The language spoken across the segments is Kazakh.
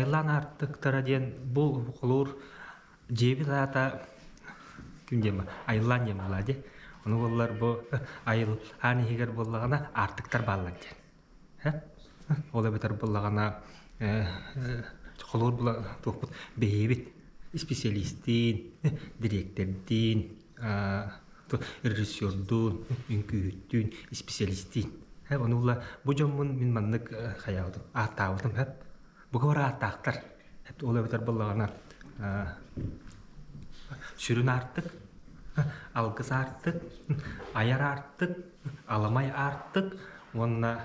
Айлан бул холур жеби заата ким дема айлан була де ону боллар бу айыл ани хигер боллагана артыктар баллар диэн Хэ? ола бетер боллагана холур була тухпут бейбит специалистин директордин режиссердун үңкүүттүн специалистин Хэ, ону була бу жоммун мин маннык хаяудым аттаабытым хэп буга бара аттаактар хэп ола бетер боллагана сүрүн артык алгыс артык аяр артык аламай артык онна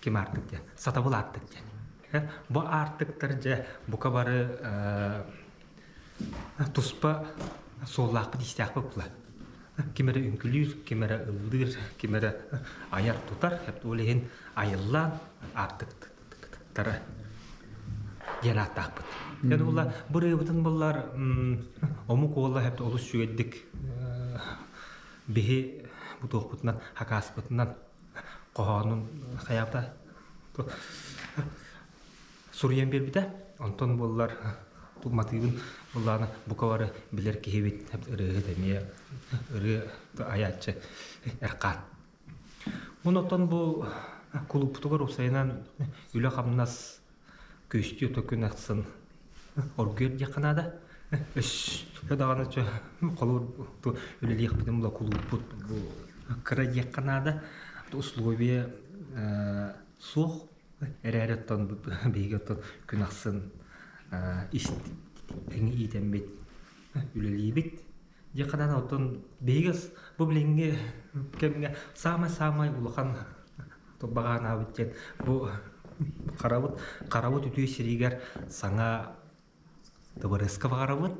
ким артык де сатабыл артык де бу артыктар же бука бары туспа соллаакпыт истиакпыт була кимере үңкүлүр кимере ылдыр кимере аяр тутар хеп олехин айыллан артыктара диэн аттаакпыт Яны була бырыыбытын буллар омук уолла хепте олус сүгэддик биһи бутуохпутунан хакааспытынан кохоонун хаябта суруйан бербите онтон буллар туматыыбын буллааны букавары билер киһибит ырыыһы темие ыры аяччы эркаан Мунотон бу кулуптугар усайынан үле камнас көстү төкүн аксын оргер яканада эш дагана чө колор ту үлелиек бидем була кулупут бу кыра яканада условие сух эререттон бейгеттон күн аксын ист эңи итен бит үлелиибит Якадан отон бейгес бу билинге кемге самай самай улахан тоббагаан абыттен бу карабыт карабыт үтүү сиригер саңа тыбырыска барабыт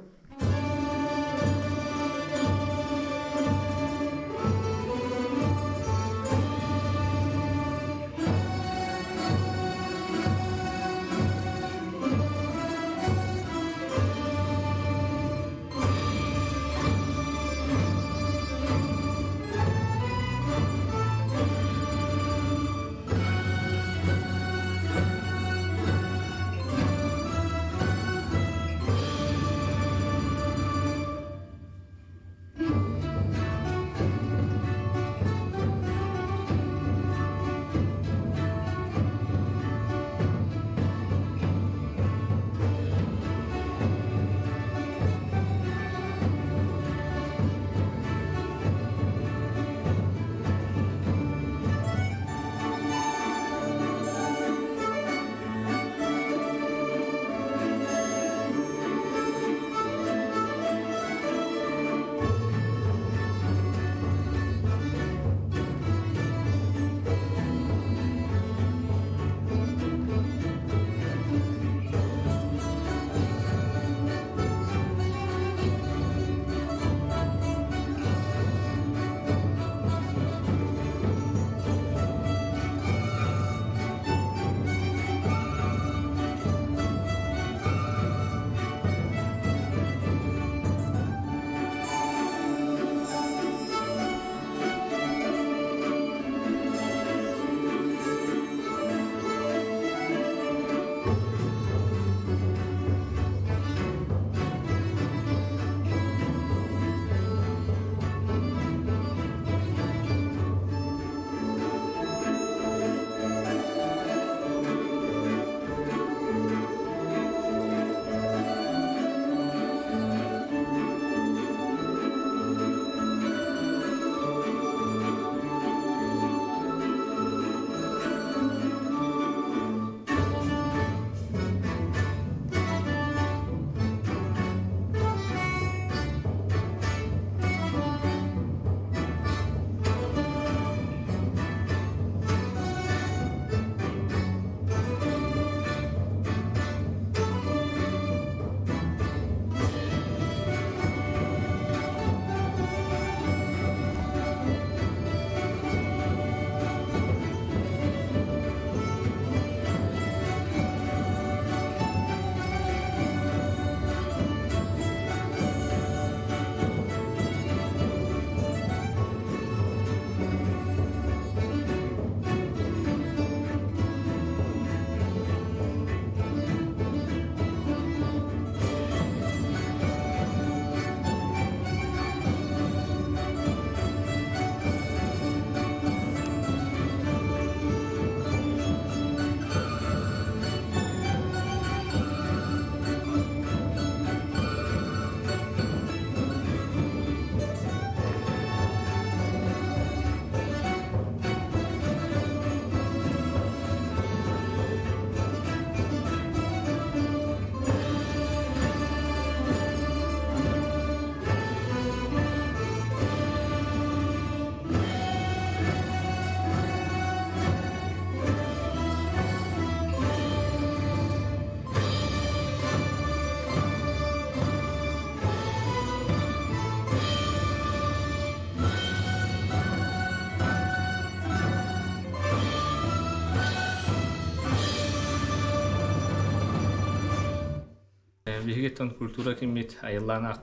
Бигеттон культура киммит айыллаанак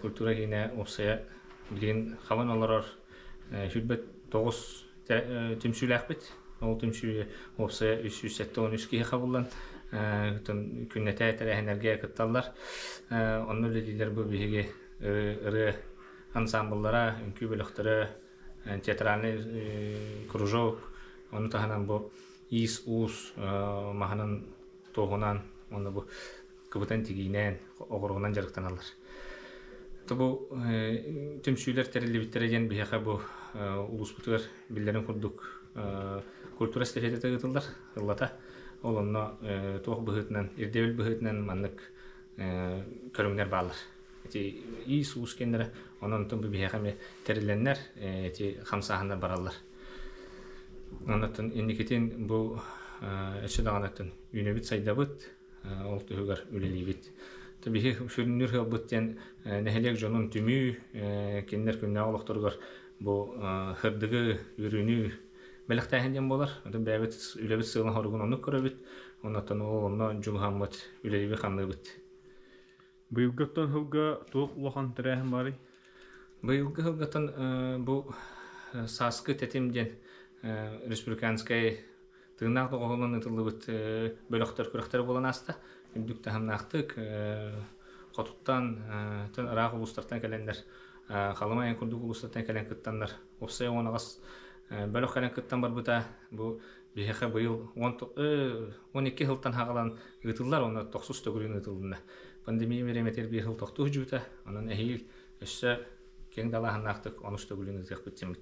культура кине опсая билген хаван олорор хүлбет тогус түмсүлэхбит ол түмсүлэ опсая үс үс сетте он үс киһи хабыллан күннете энергия кытталлар. Онну лилилер бу биһиги ыры ансамбллара үнкү бөлөктөрө театральный кружок onu таһанан бу ис ус маханан тоғунан оны бу кыбытан тигинен огоргунан жарыктан алар Тобу төмсүйлер терилибиттер ден бияха бу улуспутугар биллерин курдук культура стафетата гытылдар ыллата. Ол онно тоох быһытынан ирдебил быһытынан маннык көрүңнер баалар. Ти и суус кеннере онон тун бихехаме териленнер ти хамсахандар бараллар онотун инникетин бу эче даганатын үнебит сайдабыт ол түһүгар үлелибит Табихи шүрүнүр хылбыттен нехелек жонун түмүү кеннер күннә олохторгар бу хырдыгы үрүнү мелехтәһенден болар. Атын бәбит үлебит сыгын хоргун оны көрөбит. Оннан ол онно жумхаммат үлеби ханныбыт. Быйылгаттан хылга туох улахан тирәһен бары. Быйылгы хылгатын бу саскы тетимден республиканскай тыгнак тоголун ытылыбыт бөлөктөр күрөктөр болан аста. Үндүк тахамнактык котуттан тын ырак улустартан келендер. Халымайын курдук улустартан келен кыттандар. Опсай онагас бөлөк келен кыттан бар бута бу бихеха быйыл 12 хылтан хагалан ытыллар оны 90 төгүрүн ытылдына. Пандемия мереметер бир хыл токту жута, анан эхил өссө кең далаханактык 13 төгүрүн ытык битсемит.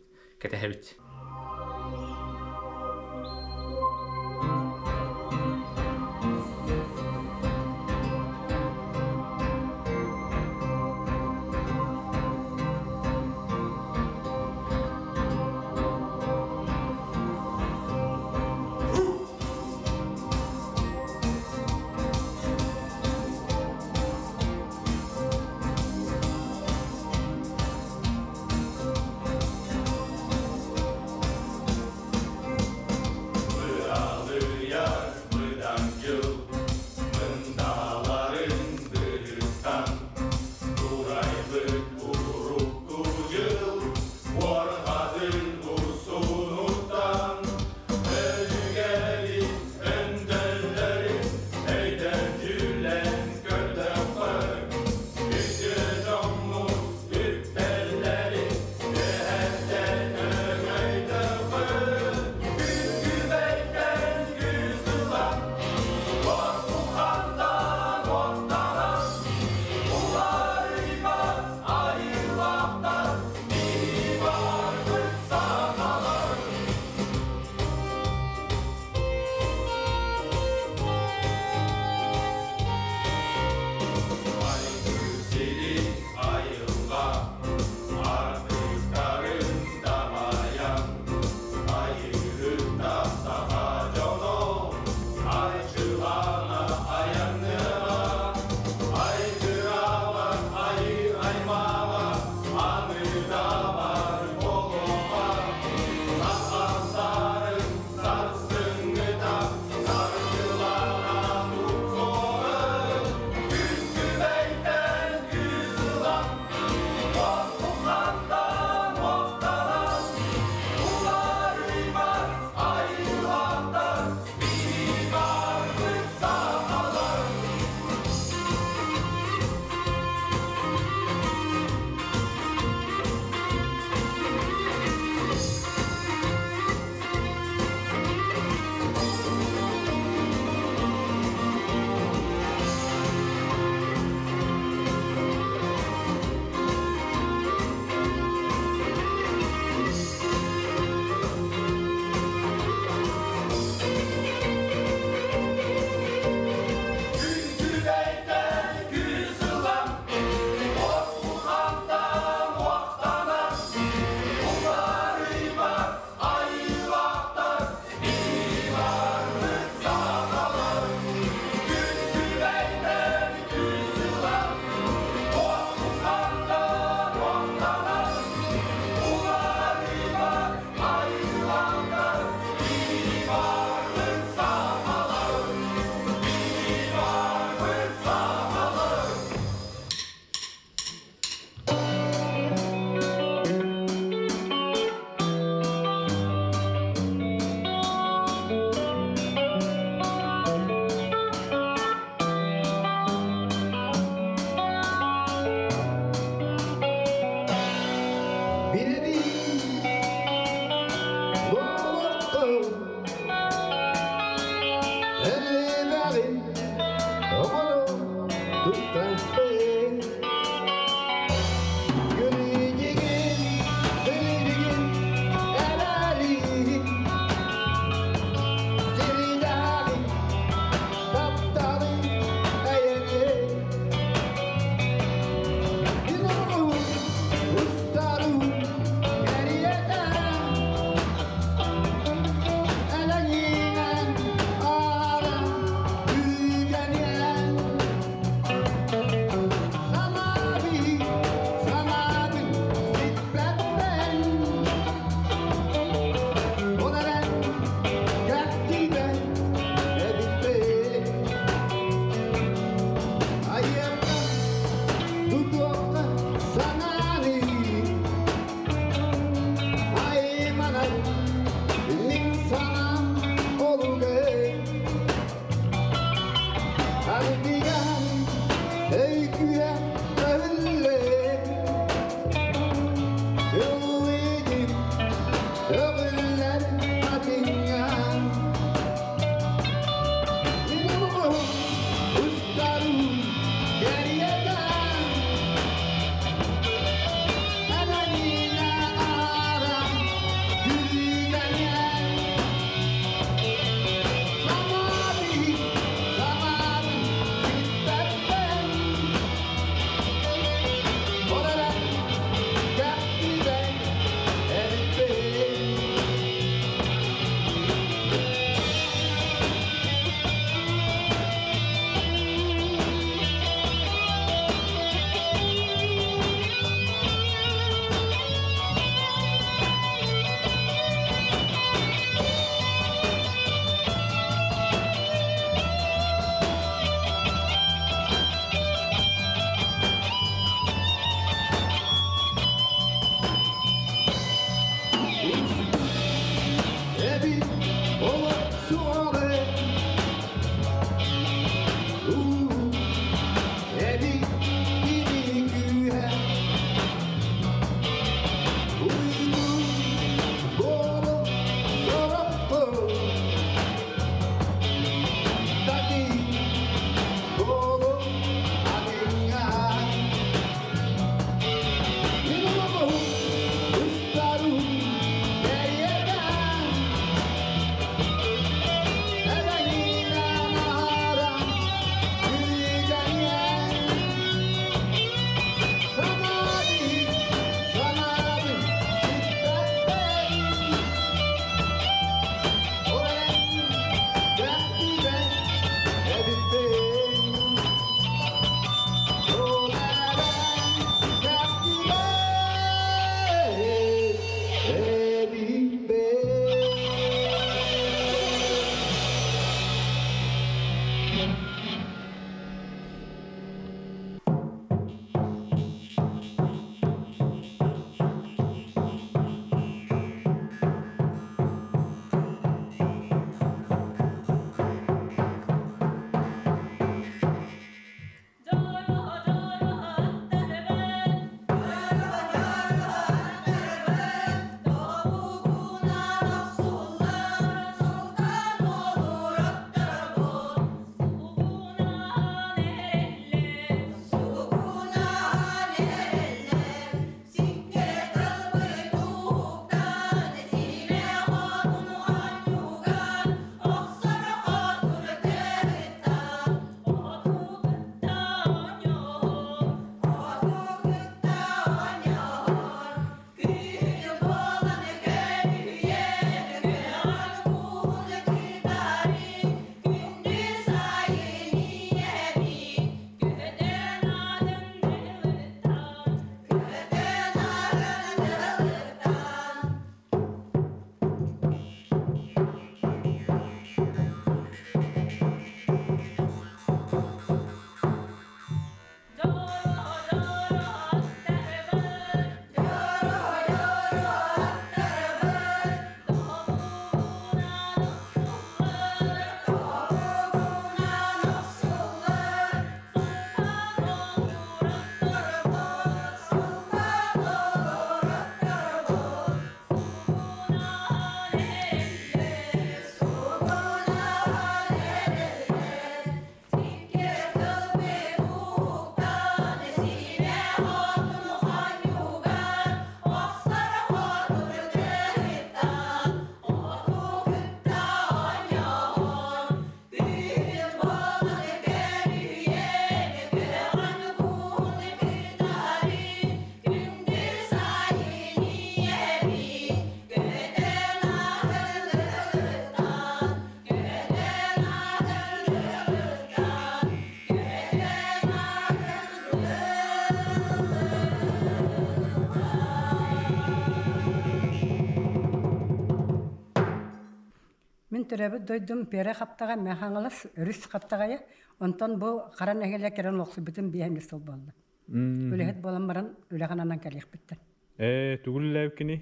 Мен төрәбі дойдым пере қаптаға хаңылыс үріс қаптағая, онтан бұл қара нәгелі керен лоқсы бүтін бейәмді сол болды. Өлеғет болан баран өлеғананан кәлек бітті. Э, түгіл ләвкіні?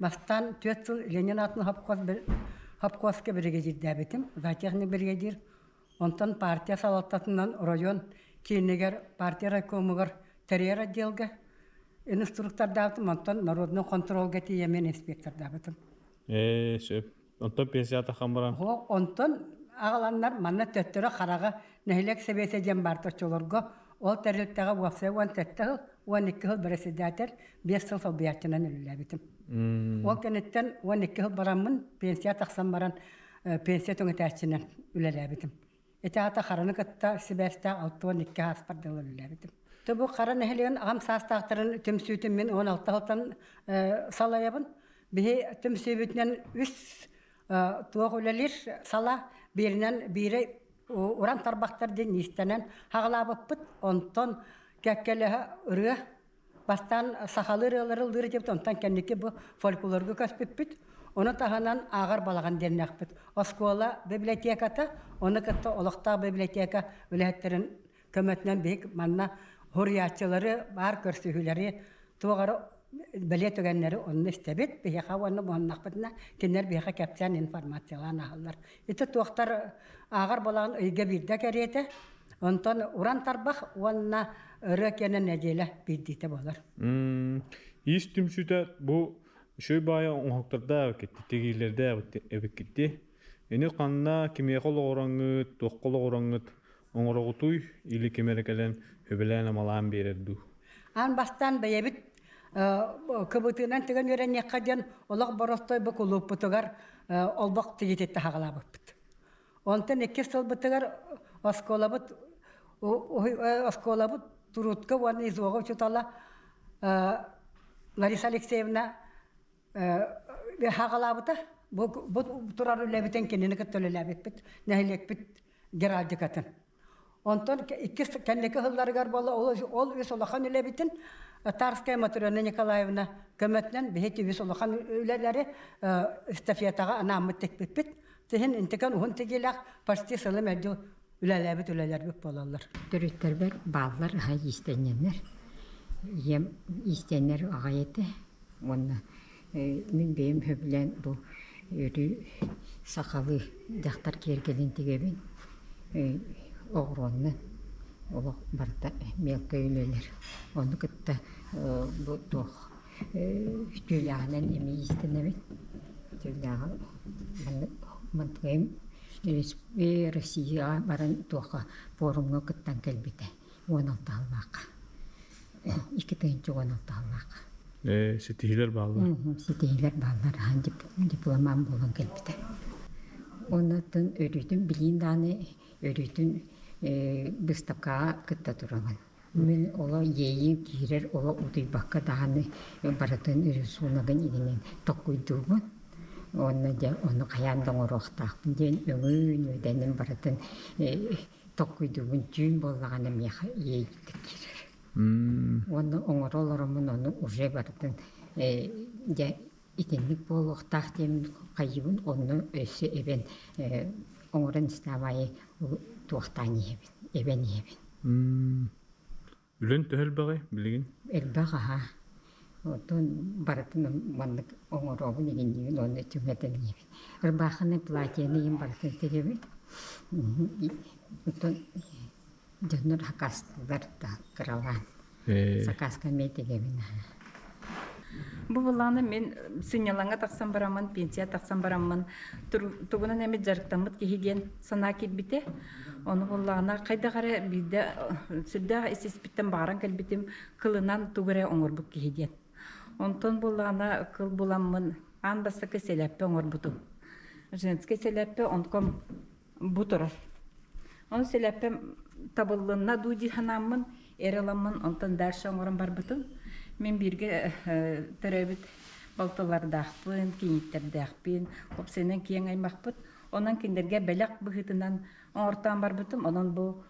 Бастан төт жыл Ленин атын хапкос бір хапкоске бригадир дәбетім, затехник бригадир. Онтан партия салаттатынан район кейінегер партия райкомыгар терьер отделга инструктор дабытым, онтан народный контролга тиемен инспектор дабытым. Э, сөп онто пенсията хамыран. О, онтон ағаланнар манна төттөрө қараға нехлек себесе жем бар точолорго. Ол тәрилтәгә вафса ван тәттәл, ван икки хыл председатель, бес сыл фабиятынан үлләбитим. Ол кенеттен ван икки хыл барамын, пенсия тақсан баран, э, пенсия төңе тәчинен үлләбитим. Эте ата хараны кытта себестә алты ван икки хас бардыл үлләбитим. Тобу қара нехлеген ағам састақтырын төмсүйтім мен 16 хылтан э, салаябын. Бихи төмсүйтінен 3 туох үлелер сала биринен бире уран тарбактар ден истенен хагалабыппыт онтон кәккелеһе ыры бастан сахалыр ылырылдыр деп онтан кәннеке бу фольклорга көспүппүт оны таханан агар балаган дернәкпүт оскола библиотеката оны кытта олохта библиотека үләттерин көмөтнен бек манна хуриятчылары бар көрсүһүләре тугары беле төгәннәре онны истебит бияха онны моннакпытна кинер бияха кәпсән информациялан алар ите туактар агар болаган өйгә бирдә кәрете онтон уран тарбах онна рөкене неделе биддите болар М, Ис түмсүтә бу шөй бая оңоктарда кетти, тегилерде эбек кетти. Эни канна кимия кол ораңыт, токкол ораңыт, оңорогутуй или кемерекелен хөбелән амалан берерду. ан бастан бәйбит кыбытынан төгән өрән яккаден олак боростой бу кулуппутугар олбак тигитетте хагалабыппыт онтан эки сыл бытыгар осколабыт осколабыт турутка ван изуога чутала Лариса Алексеевна хагалабыта бу турар үләбитен кенене көттөлөләбит нәһилекпит геральдикатын. Онтон икки кәннеке хылларыгар бола ол ол үс олахан үләбитин Тарская Матрена Николаевна көмөтнен бехети үс олахан үләләре эстафетага анамыт текпит. Тehen интекан ухун тегелак почти сылы мәдү үләләбит үләләр болалар. Төрүттөрбер баллар ха истеннер. Ем бем хөблән бу өрү сакалы дактар кергелен тегебин. Огронны ол барта мелкө үйлелер. Оны кытта бу тох түлягынан эми истенебит. Түлягы мантгайм Россия баран туака форумга кыттан келбите. Он алталлака. Ике тыйынчы он алталлака. Э, сетихилер баалар. Сетейлер баллар хан дипломам болон келбите. Онатын өрүтүн билин даны өрүтүн выставкага кытта тураган. Мен ола ейин кирер ола утуйбакка даны баратын үрүсунаган игенен токкуйдугун. Онна де оны каян доңорохтаакпын ден өңүн өденин баратын токкуйдугун жүүн боллаганым яха ейиттик кирер. Оны оңоролоромун оны уже баратын де итинник болуктаах тем кайыбын оны өсө эбен оңорон истабайы туактаан иебин эбен иебин м. Үлен төһөл багы билигин. элбагаха отон баратын маннык оңоробун игиндибин оны ырбаханы платьяны им баратын тегебин отон жоннор хакастылар да Э, сакаска ме тегебин Бу буланы мен сынялаңа таксан барамын, пенсия таксан барамын. Тугунан эми жарыктамыт кихиген сана килбите. Оны буллана кайда гара бидде сүддә эсеспиттен баран келбитим кылынан тугуре оңорбук кихиген. Онтон буллана кыл буламмын ан басыкы селеппе оңорбуту. Женский селеппе онком бутура. Он селеппе табыллынна дуди ханаммын, эреламмын, онтон дәрші оңорын барбытын. Мен бирге төрөбүт балтылардахпын, киниттердахпын, копсенен киен аймакпыт. Онан киндерге белек быхытынан оңортан барбытым. Онан бу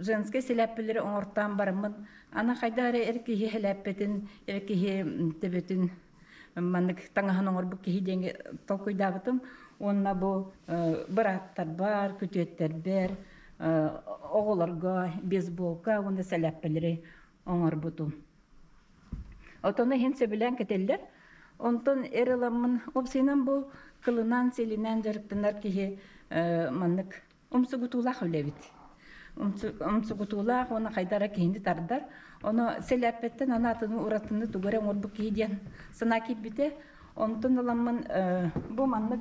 женский селеппелери оңортан бармын. Ана хайдары эркихи хелеппетин, эркихи тебетин маннык таңахан оңорбук кихи денге толкуйдабытым. Онна бу быраттар бар, күтөттер бар, оголорго, бейсболка, онда селеппелери оңорбутум. Отоны хенсе белән кетелләр. Онтон эреламын опсинан бу кылынан селинен жарыктанар кихи маннык умсугутулах үлебит. Умсугутулах оны кайдара кихинди тардар. Оны селәппеттен ана атыны уратыны тугара морбу кихиден сына кипбите. Онтон ыламмын э, бу маннык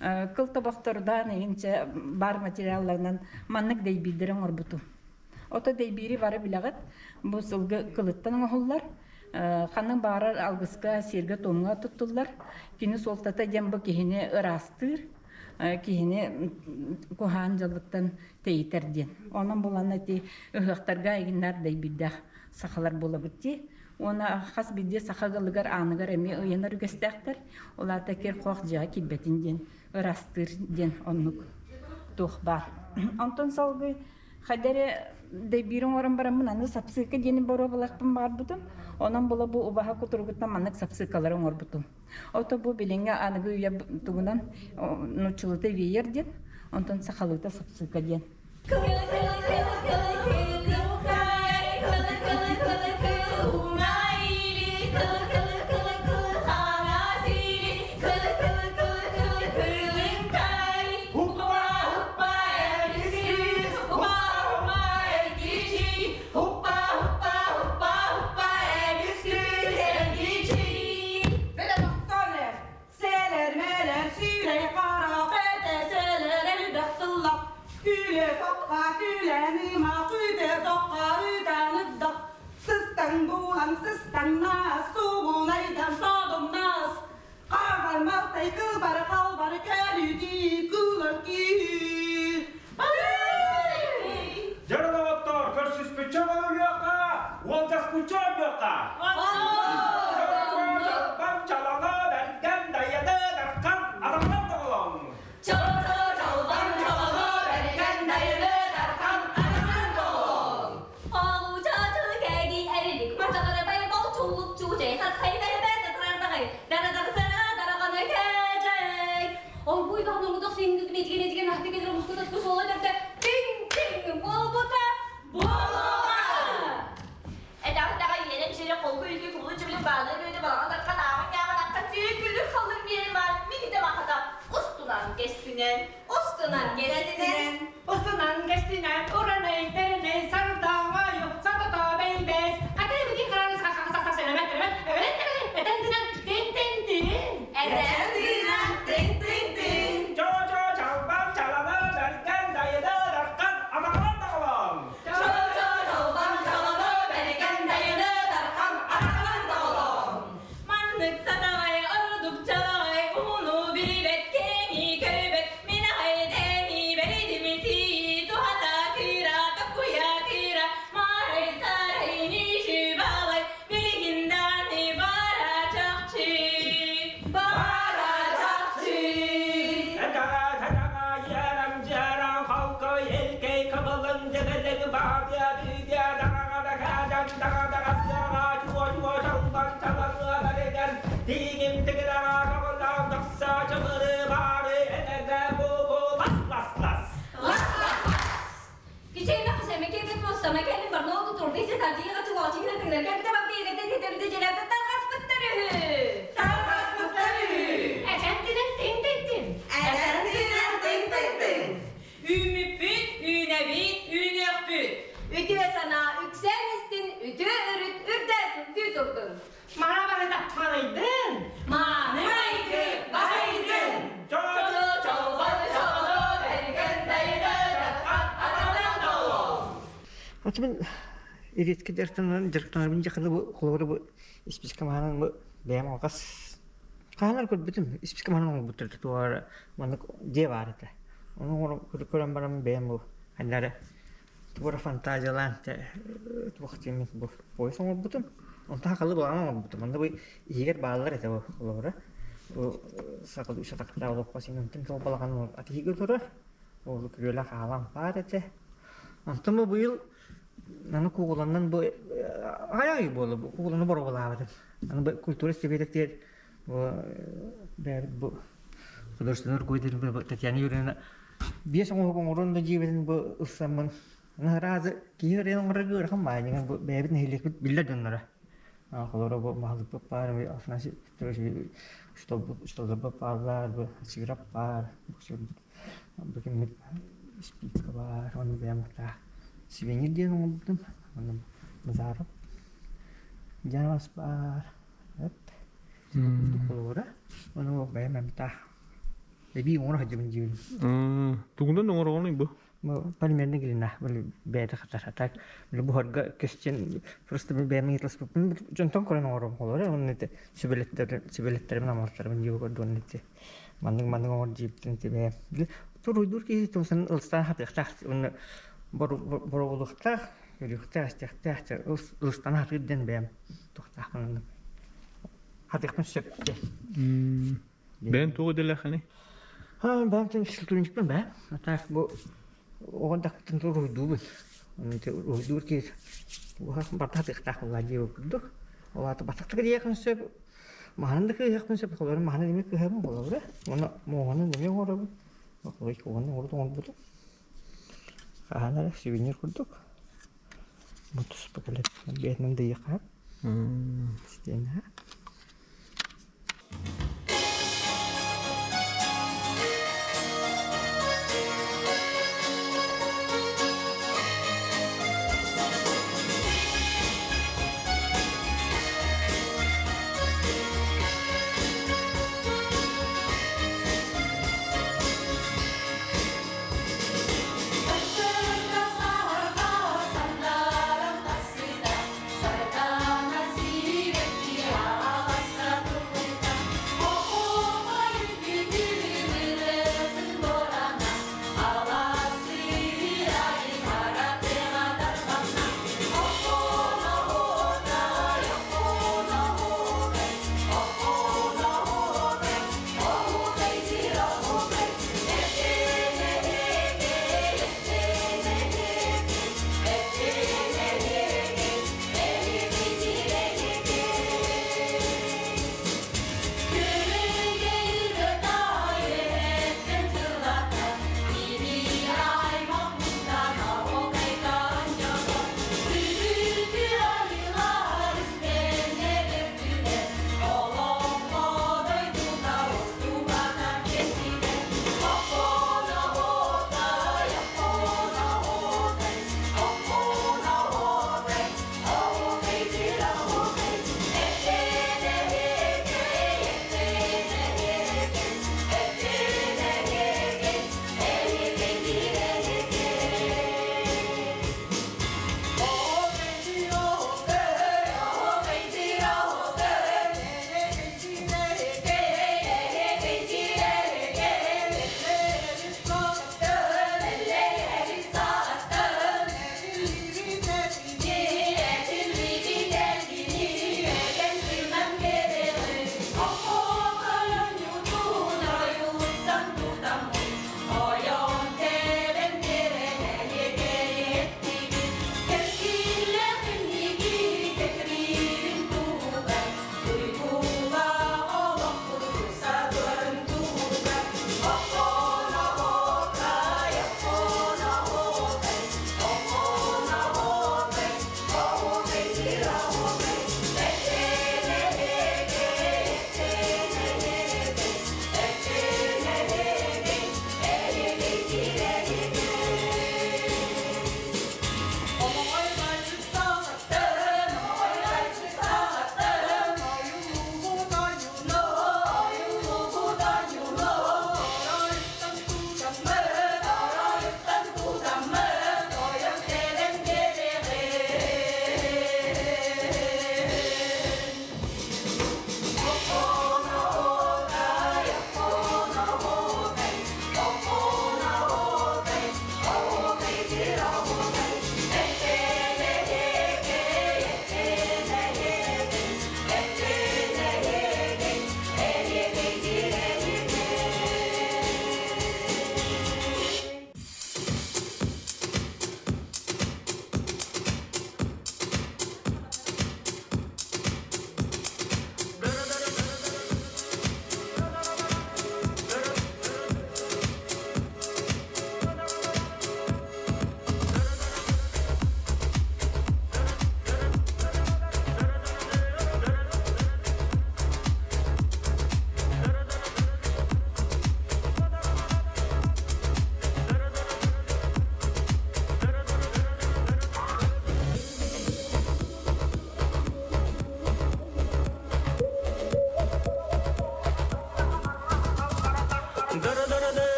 э, кыл тобоктордан ийинче бар материалларынан маннык дейбидерен орбуту. Ото дейбири бары билегет бу сылгы кылыттан оңоллар. Ханның бары алгыска серге томга туттулар. Кини солтата жамбы кихини ырастыр. кihini kuhan жаллыктан тейтерден. Онан буланы ти ыхыктарга игиннар дей биддах сахалар битти. Она хас бидде сахагалыгар аныгар эми ыянар үгестәктер. Олар текер кох жа кибетинден ырастыр ден оннук тух бар. Антон салгы хадере дей бирин орын барамын аны сапсыка дени боро балакпын бар бутум. Онан була бу убаха кутургутта маннык сапсыкаларын орбутум. Ото бу билинге аныгы уя тугунан нучулута веер ден. Онтон сахалыта сапсыка ден. Nas Suğun aydan sadum nas Kargal maltay kılbar kalbar Keri di kılır ki Жардаваттар, көрсіз пүтчі қалу жоққа, олдас пүтчі жоққа. Иретке дертен жыртанар жақында бұл қолғыры бұл исписка маханан бұл бәйім алғас. Қағанар көрбітім исписка маханан ол бұттырды туары. Маны де бар оның оры көрен барам фантазиялан бұл. Егер балалар еді бұл қолғыры бұл сақыл үш қасин онтын сол балаған ол атиге тұры ол күрелі қалам бар бұл наны кугуланнан бу аяй болу бу кугуланы боро болабыт аны бу культура стебетектер бу бәр бу художественный руководитель бу Татьяна Юрьевна бес бу ысамын аны разы оңор гөр бу бәбит нехилек бит биллер дөннөр а холора бу махлык бу пар бу афнаши троши что что за сиграп пар кем сувенир деген оңдым аны мазарып жанабас бар эп Колора. Оно бэм амта. Эби оно хажим жим. Тугундан оңорогоны бу. Мо примерно. Бул бэдэ хатар хатак. Бул бу хорга question просто би бэм итлас бу. Жонтон корен оңором колора. Оно нете сибелеттер сибелеттер мен амортар мен жиго дон нете. Мандың мандың оңор жиптен тебе. Тур уйдур ки томсан ылстан хатыктах. боруулахтаа юрихтаастиартаата ус ус танаахиддэн бэм тухтаахан хатихмэн шиг бэн тууделахани хаа бамтэн шилдүнчпэн бай. Натаах бо огон дахтэн туруу дүүвэл үнэтэй дүүркээс ухаах батат ихтаах гади өгдөг оваат бататдаг яхан шиг махандык яхан шиг болохоор маханы нэмэх хэвэн болоо гоо моо хоног нэмэх хоорог Ой, кого не урдон болдог. Hem kalau ora. Mana mau mana ini